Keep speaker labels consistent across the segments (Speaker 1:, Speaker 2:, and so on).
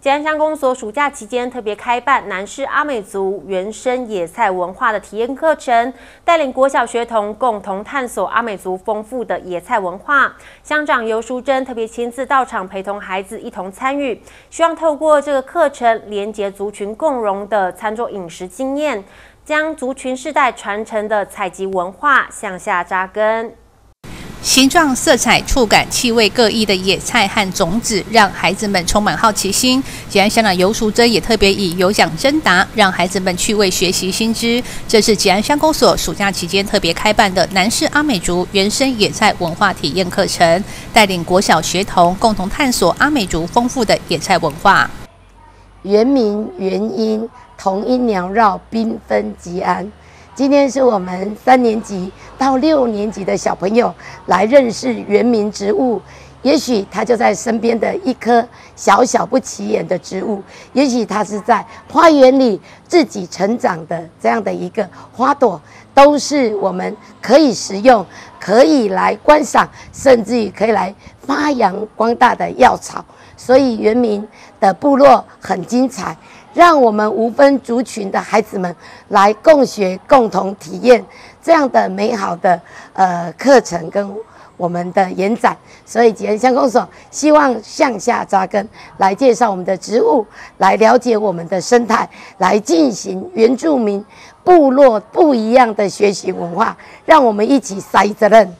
Speaker 1: 吉安乡公所暑假期间特别开办南市阿美族原生野菜文化的体验课程，带领国小学童共同探索阿美族丰富的野菜文化。乡长尤淑珍特别亲自到场，陪同孩子一同参与，希望透过这个课程，连结族群共荣的餐桌饮食经验，将族群世代传承的采集文化向下扎根。
Speaker 2: 形状、色彩、触感、气味各异的野菜和种子，让孩子们充满好奇心。吉安乡长尤淑珍也特别以有奖征答，让孩子们趣味学习新知。这是吉安乡公所暑假期间特别开办的南市阿美族原生野菜文化体验课程，带领国小学童共同探索阿美族丰富的野菜文化。
Speaker 3: 原名原因，同音缭绕，缤纷吉安。今天是我们三年级到六年级的小朋友来认识原名植物，也许它就在身边的一棵小小不起眼的植物，也许它是在花园里自己成长的这样的一个花朵，都是我们可以食用、可以来观赏，甚至于可以来发扬光大的药草。所以原民的部落很精彩。让我们无分族群的孩子们来共学、共同体验这样的美好的呃课程跟我们的延展。所以吉恩乡公所希望向下扎根，来介绍我们的植物，来了解我们的生态，来进行原住民部落不一样的学习文化。让我们一起塞责任。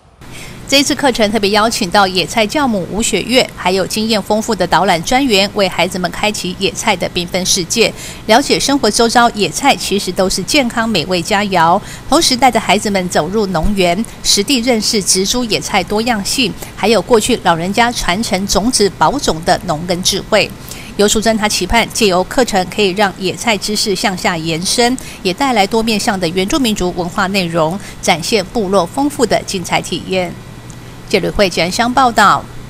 Speaker 2: 这次课程特别邀请到野菜教母吴雪月，还有经验丰富的导览专员，为孩子们开启野菜的缤纷世界，了解生活周遭野菜其实都是健康美味佳肴。同时带着孩子们走入农园，实地认识植株野菜多样性，还有过去老人家传承种子保种的农耕智慧。尤淑珍她期盼借由课程可以让野菜知识向下延伸，也带来多面向的原住民族文化内容，展现部落丰富的精彩体验。记者会吉安乡报道。